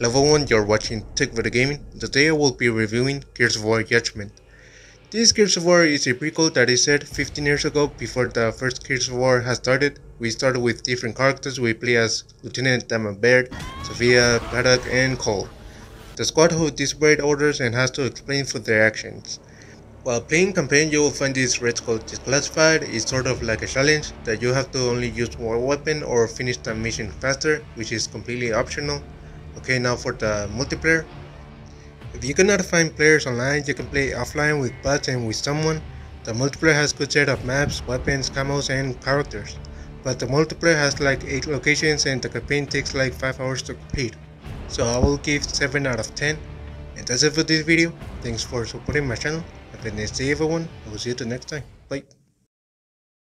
Level 1, you're watching Tech Video Gaming. Today I will be reviewing Gears of War Judgment. This Gears of War is a prequel that is set 15 years ago before the first Gears of War has started. We started with different characters, we play as Lieutenant Damon Baird, Sofia, Paduk, and Cole. The squad who disobeyed orders and has to explain for their actions. While playing campaign you will find this red skull disclassified, it's sort of like a challenge that you have to only use one weapon or finish the mission faster, which is completely optional. Okay, now for the multiplayer. If you cannot find players online, you can play offline with bots and with someone. The multiplayer has good set of maps, weapons, camos, and characters. But the multiplayer has like 8 locations and the campaign takes like 5 hours to complete. So I will give 7 out of 10. And that's it for this video. Thanks for supporting my channel. Have a nice day everyone. I will see you the next time. Bye.